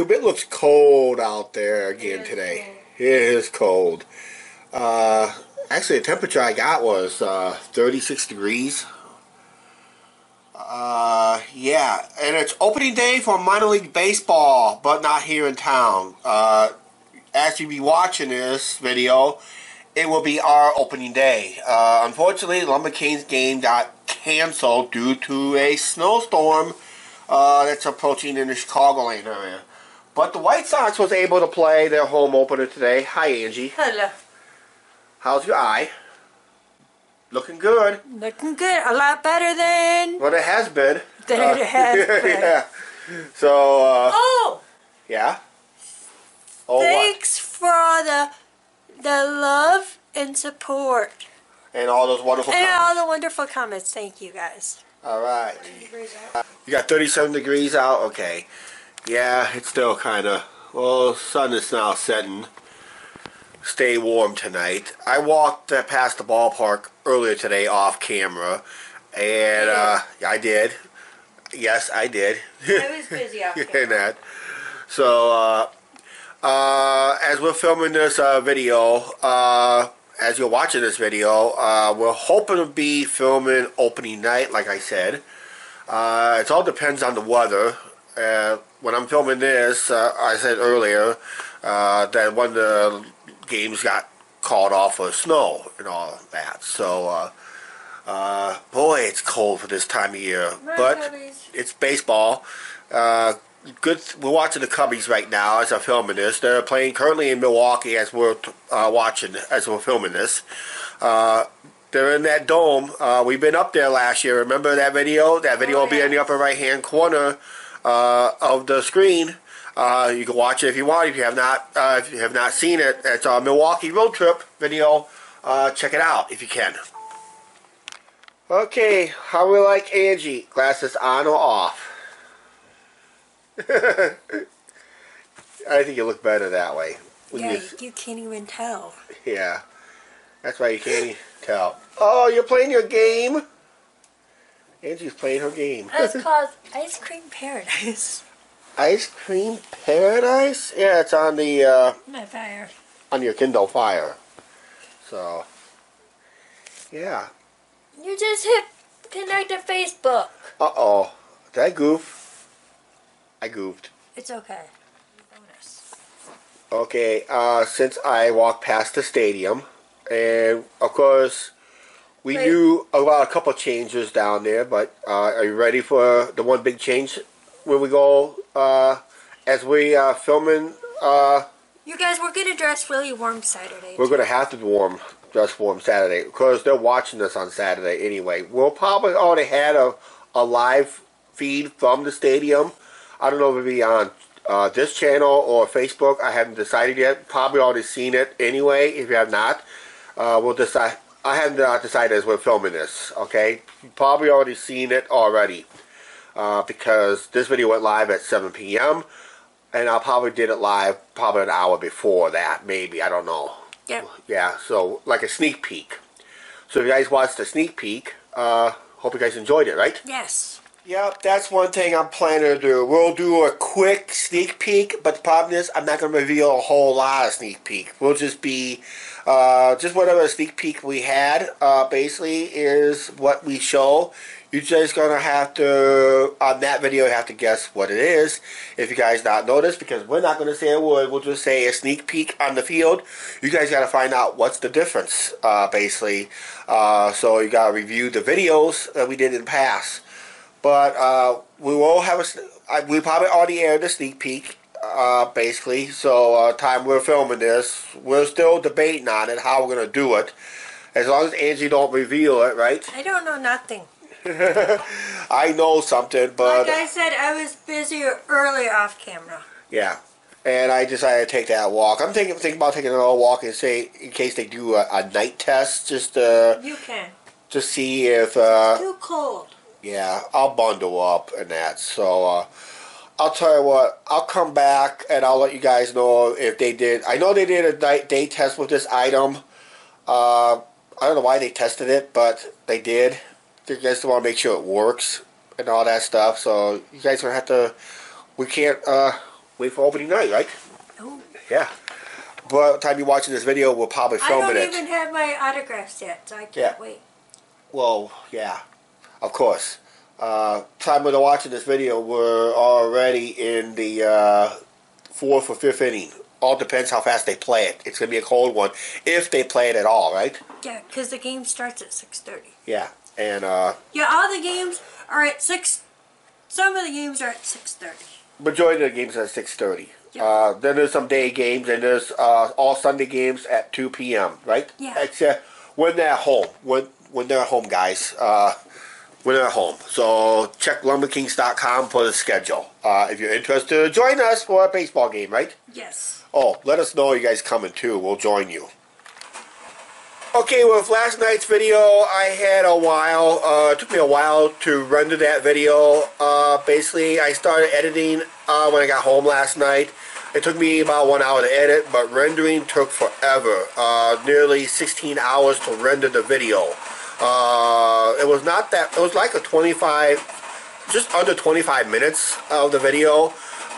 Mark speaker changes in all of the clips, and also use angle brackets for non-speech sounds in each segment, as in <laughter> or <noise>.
Speaker 1: YouTube. It looks cold out there again today. It is cold. Uh, actually, the temperature I got was uh, 36 degrees. Uh, yeah, and it's opening day for minor league baseball, but not here in town. Uh, as you be watching this video, it will be our opening day. Uh, unfortunately, Lumber Kings game got canceled due to a snowstorm uh, that's approaching in the Chicagoland area. But the White Sox was able to play their home opener today. Hi, Angie.
Speaker 2: Hello.
Speaker 1: How's your eye? Looking good.
Speaker 2: Looking good. A lot better than
Speaker 1: Well, it has been.
Speaker 2: than
Speaker 1: Uh,
Speaker 2: it has <laughs> been.
Speaker 1: yeah. So, uh,
Speaker 2: Oh,
Speaker 1: yeah. Oh, what?
Speaker 2: thanks for the the love and support
Speaker 1: And all those wonderful
Speaker 2: and all the wonderful comments. Thank you guys.
Speaker 1: All right. You got 37 degrees out? Okay. Yeah, it's still kind of, well, sun is now setting. Stay warm tonight. I walked uh, past the ballpark earlier today off camera, and uh, I did. Yes, I did.
Speaker 2: I was busy <laughs> out
Speaker 1: and that. So, uh, uh, as we're filming this uh, video, uh, as you're watching this video, uh, we're hoping to be filming opening night, like I said. Uh, it all depends on the weather. Uh, when I'm filming this, uh, I said earlier uh, that one of the games got called off for snow and all that. So, uh, uh, boy, it's cold for this time of year. but
Speaker 2: Cubbies.
Speaker 1: it's baseball. Uh, good. We're watching the Cubbies right now as I'm filming this. They're playing currently in Milwaukee as we're uh, watching as we're filming this. Uh, they're in that dome. Uh, we've been up there last year. Remember that video? That video
Speaker 2: Oh,
Speaker 1: will be in the upper right hand corner uh, of the screen. Uh, you can watch it if you want. If you have not, uh, if you have not seen it, it's a Milwaukee road trip video. Uh, check it out if you can. Okay, how we like Angie? Glasses on or off? <laughs> I think you look better that way.
Speaker 2: Yeah,
Speaker 1: you-
Speaker 2: you can't even tell.
Speaker 1: yeah. That's why you can't even tell. Oh, you're playing your game? Angie's playing her game.
Speaker 2: That's <laughs> called Ice Cream Paradise.
Speaker 1: Ice Cream Paradise? Yeah, it's on the uh,
Speaker 2: My fire.
Speaker 1: on your Kindle Fire. So, yeah.
Speaker 2: You just hit connect to Facebook.
Speaker 1: Uh oh. Did I goof? I goofed.
Speaker 2: It's okay. Bonus.
Speaker 1: Okay, uh, since I walked past the stadium, and of course, we
Speaker 2: Wait.
Speaker 1: knew about a couple changes down there, but uh, are you ready for the one big change when we go, uh, as we uh, filming, uh,
Speaker 2: You guys, we're gonna dress really warm Saturday.
Speaker 1: we're going to have to be warm, dress warm Saturday, because they're watching us on Saturday anyway. We'll probably already had a, a live feed from the stadium. I don't know if it'll be on uh, this channel or Facebook. I haven't decided yet. Probably already seen it anyway. If you have not, uh, we'll decide. I haven't uh, decided as we're filming this. Okay, you probably already seen it already uh, because this video went live at 7 p.m. and I probably did it live probably an hour before that. Maybe I don't know.
Speaker 2: Yep.
Speaker 1: Yeah, so like a sneak peek. So if you guys watched the sneak peek, uh, hope you guys enjoyed it, right?
Speaker 2: Yes.
Speaker 1: Yep, that's one thing I'm planning to do. We'll do a quick sneak peek, but the problem is I'm not going to reveal a whole lot of sneak peek. We'll just be, uh, just whatever sneak peek we had, uh, basically is what we show. You're just going to have to, on that video, have to guess what it is. If you guys not notice, because we're not going to say a word, we'll just say a sneak peek on the field. You guys got to find out what's the difference, uh, basically. Uh, so you got to review the videos that we did in the past. But uh, we will have a. We probably already aired the sneak peek, uh, basically. So uh, time we're filming this, we're still debating on it how we're gonna do it. As long as Angie don't reveal it, right?
Speaker 2: I don't know nothing. <laughs>
Speaker 1: I know something, but
Speaker 2: like I said, I was busy early off camera.
Speaker 1: yeah. And I decided to take that walk. I'm thinking thinking about taking another walk and say in case they do a, a night test, just uh,
Speaker 2: You can.
Speaker 1: to see if uh,
Speaker 2: Too cold.
Speaker 1: Yeah, I'll bundle up and that. So uh, I'll tell you what. I'll come back and I'll let you guys know if they did. I know they did a night day test with this item. Uh, I don't know why they tested it, but they did. They just want to make sure it works and all that stuff. So you guys gonna have to we can't uh, wait for opening night, right?
Speaker 2: Oh,
Speaker 1: Yeah. By the time you're watching this video, we'll probably film it.
Speaker 2: I don't
Speaker 1: it.
Speaker 2: even have my autographs yet, so I can't
Speaker 1: Yeah.
Speaker 2: wait.
Speaker 1: Well, yeah, of course. Uh, time when they're watching this video, we're already in the uh, fourth or fifth inning. All depends how fast they play it. It's gonna be a cold one if they play it at all, right?
Speaker 2: Yeah, because the game starts at 6.30.
Speaker 1: Yeah, and uh,
Speaker 2: Yeah, all the games are at 6... Some of the games are at 6.30.
Speaker 1: majority of the games are at six thirty.
Speaker 2: Yeah.
Speaker 1: Uh, then there's some day games, and there's uh, all Sunday games at two p.m. Right?
Speaker 2: Yeah.
Speaker 1: Except when they're home. When when they're home, guys. Uh, when they're home. So check lumberkings.com for the schedule. Uh, if you're interested, join us for a baseball game. Right?
Speaker 2: Yes.
Speaker 1: Oh, let us know you guys coming too. We'll join you. Okay, with last night's video, I had a while. Uh, it took me a while to render that video. Uh, basically, I started editing uh, when I got home last night. It took me about one hour to edit, but rendering took forever. Uh, nearly 16 hours to render the video. Uh, it was not that. It was like a 25, just under 25 minutes of the video.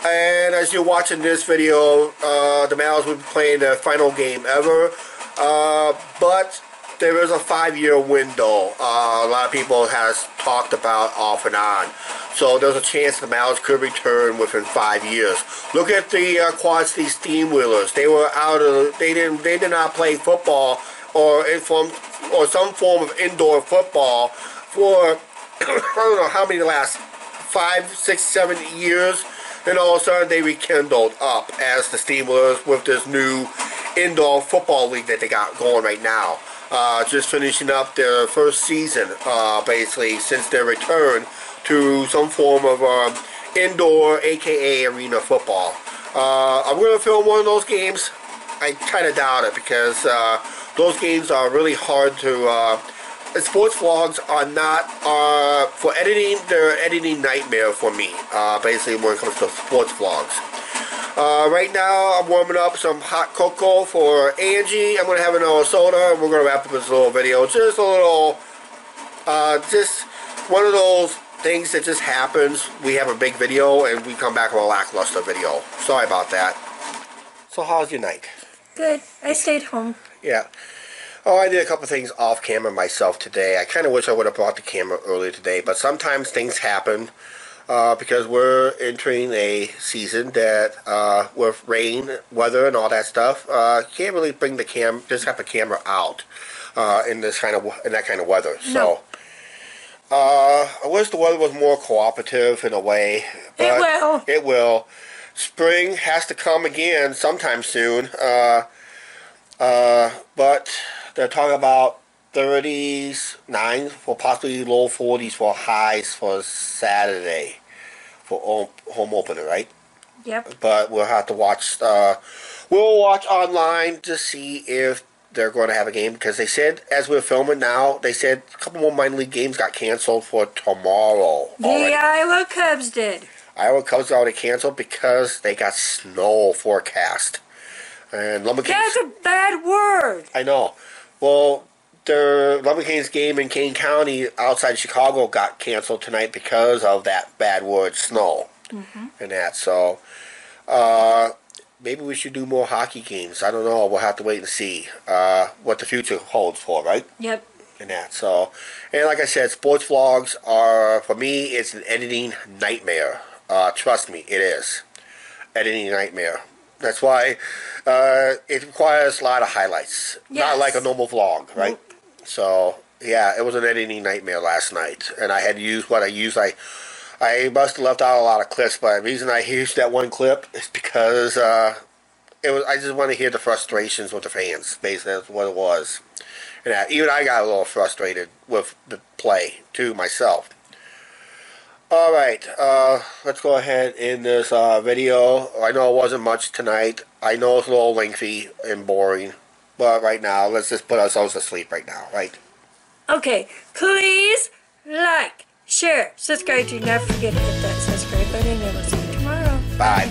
Speaker 1: And as you're watching this video, uh, the Mals will be playing their final game ever. Uh, but there is a five-year window. Uh, a lot of people has talked about off and on. So there's a chance the Mals could return within five years. Look at the uh, Quad City Steamwheelers. They were out of. They didn't. They did not play football or in form or some form of indoor football for <coughs> I don't know how many last five, six, seven years. Then all of a sudden they rekindled up as the Steamers with this new indoor football league that they got going right now. Uh, just finishing up their first season, uh, basically, since their return to some form of um, indoor, aka arena football. Uh, I'm going to film one of those games. I kind of doubt it because uh, those games are really hard to. Uh, sports vlogs are not uh, for editing. They're editing nightmare for me. Uh, basically, when it comes to sports vlogs. Uh, right now, I'm warming up some hot cocoa for Angie. I'm gonna have another soda, and we're gonna wrap up this little video. Just a little, uh, just one of those things that just happens. We have a big video, and we come back with a lackluster video. Sorry about that. So, how's your night?
Speaker 2: Good. I stayed home.
Speaker 1: Yeah. Oh, I did a couple things off camera myself today. I kind of wish I would have brought the camera earlier today, but sometimes things happen uh, because we're entering a season that, uh, with rain, weather, and all that stuff, uh, you can't really bring the cam, just have the camera out uh, in this kind of in that kind of weather. So. Uh, I wish the weather was more cooperative in a way.
Speaker 2: It
Speaker 1: but
Speaker 2: will.
Speaker 1: It will. Spring has to come again sometime soon. Uh, uh, but they're talking about 30s, 9s, for possibly low 40s for highs for Saturday for home, home opener, right?
Speaker 2: Yep.
Speaker 1: But we'll have to watch. Uh, we'll watch online to see if they're going to have a game because they said as we're filming now, they said a couple more minor league games got canceled for tomorrow.
Speaker 2: The
Speaker 1: already.
Speaker 2: Iowa Cubs did.
Speaker 1: Iowa Cubs got already canceled because they got snow forecast. And Lumber
Speaker 2: That's a bad word.
Speaker 1: I know. Well, the Lumber Kings game in Kane County outside Chicago got canceled tonight because of that bad word snow and that. So, uh, maybe we should do more hockey games. I don't know. We'll have to wait and see uh, what the future holds for, right?
Speaker 2: Yep.
Speaker 1: and that. So, and like I said, sports vlogs are for me. It's an editing nightmare. Uh, trust me, it is editing nightmare. That's why uh, it requires a lot of highlights, not like a normal vlog, right? So, yeah, it was an editing nightmare last night, and I had to use what I used. I I must have left out a lot of clips, but the reason I used that one clip is because uh, it was. I just want to hear the frustrations with the fans. Basically, that's what it was. And uh, even I got a little frustrated with the play too myself. All right, uh, let's go ahead in this uh, video. I know it wasn't much tonight. I know it's a little lengthy and boring, but right now, let's just put ourselves to sleep right now, right?
Speaker 2: Okay, please like, share, subscribe. Do not forget to hit that subscribe button, and we'll see you tomorrow.
Speaker 1: Bye.